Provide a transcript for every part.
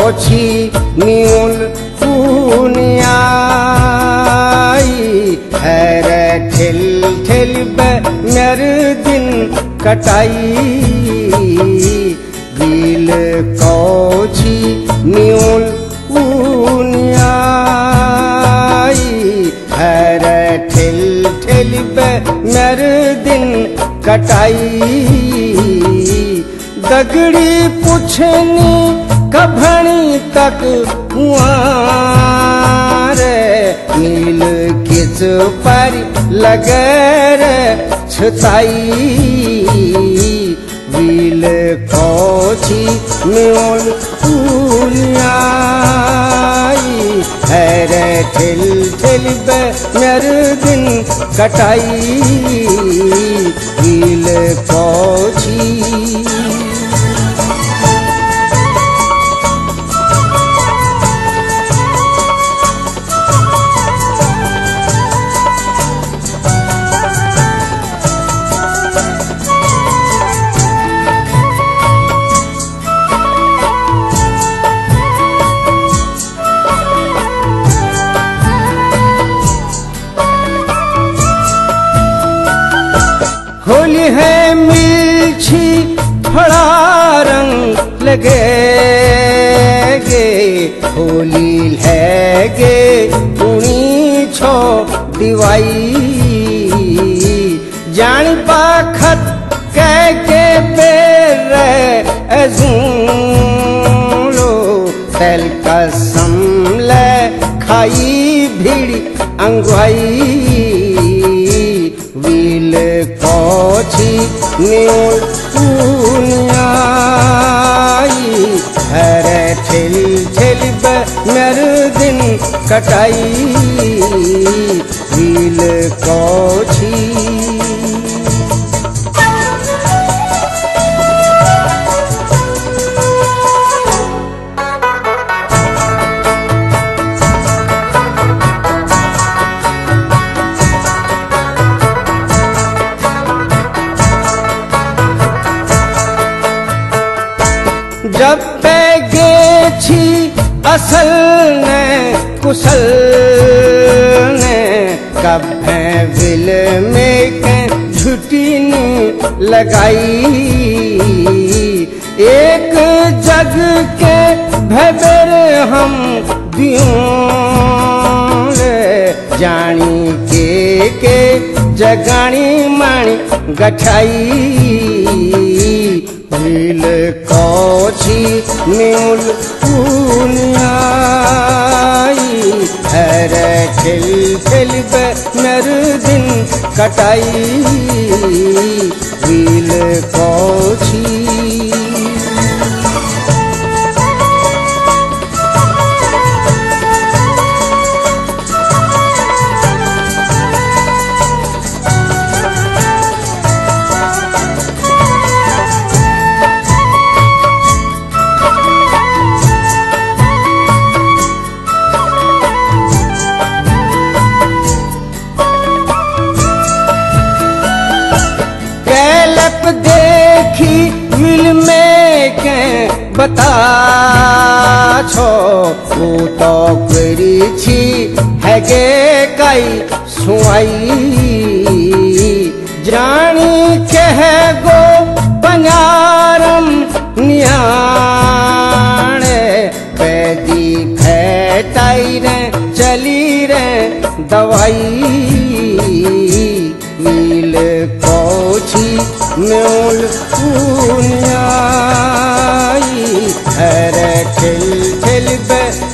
कोची न्यूल पुनियाई। हैरे ठिल ठिल मेरे दिन कटाई। गिल कोची न्यूल पुनियाई। हैरे ठिल ठिल मेरे दिन कटाई। दगड़ी पुछनी कभणी तक रे, नील किच पर लगर छताई वील कोची म्योल पुनियाई हैरे ठिल ठिल बे मेरे दिन कटाई, वील कोची तेल कसम ले खाई भीड़ अंगवाई वील कोची न्यूल पुनियाई। हरे ठिल ठिल मेरे दिन कटाई। वील कोची जब गे छी असल ने, कुशल ने, कब है विल में के झुटी लगाई। एक जग के भबर हम दियों जानी के के जगानी माणी गठाई। नील कोची न्यूल पुनियाई हरे खिल खिल नर दिन कटाई। वील कोची बता तो छी है गे कई सुआई। जानी कह गो पंजारम नियाणे, पैदी फैटाई रे, चली रे दवाई। नील कोची म्योल पुनियाई हरे खिल खिल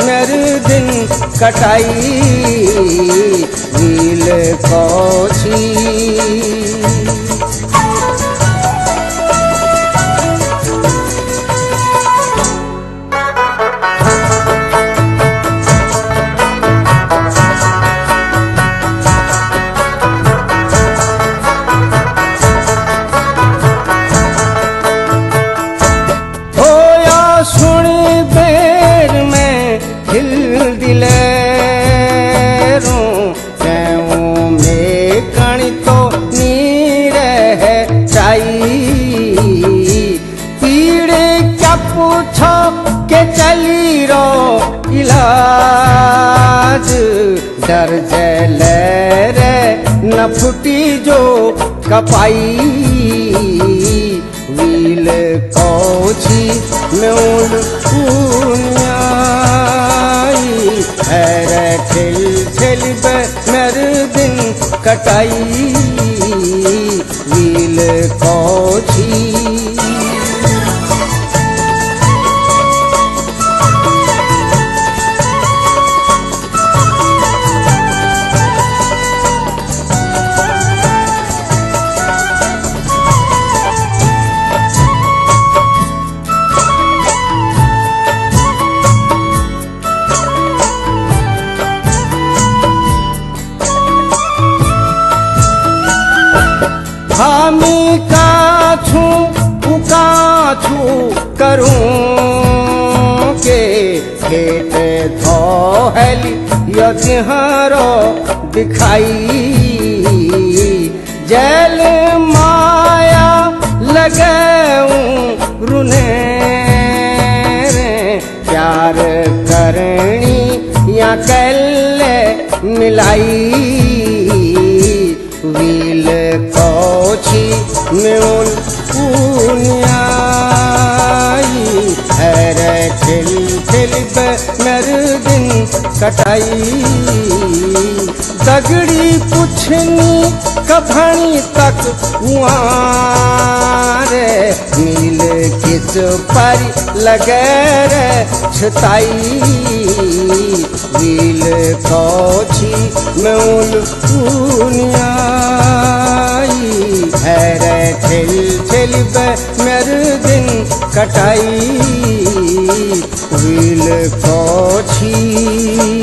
मेरे दिन कटाई नील कोची चली रो, इलाज। डर जले रे न फुटी जो कपाई। वील कोची मूल पुनियाई है ठिल ठिल मेर दिन कटाई। हेली यजहरो दिखाई। जल माया लगाऊँ रुने रे। प्यार करनी या कल मिलाई। वील कोची म्यूल पुनियाई। हर खिल कटाई। दगड़ी पुछनी कभनी तक रे, नील किस पर लगे रे छताई। वील कोची मूल पुनियाई है ठिल ठिल मेर दिन कटाई। वील कोची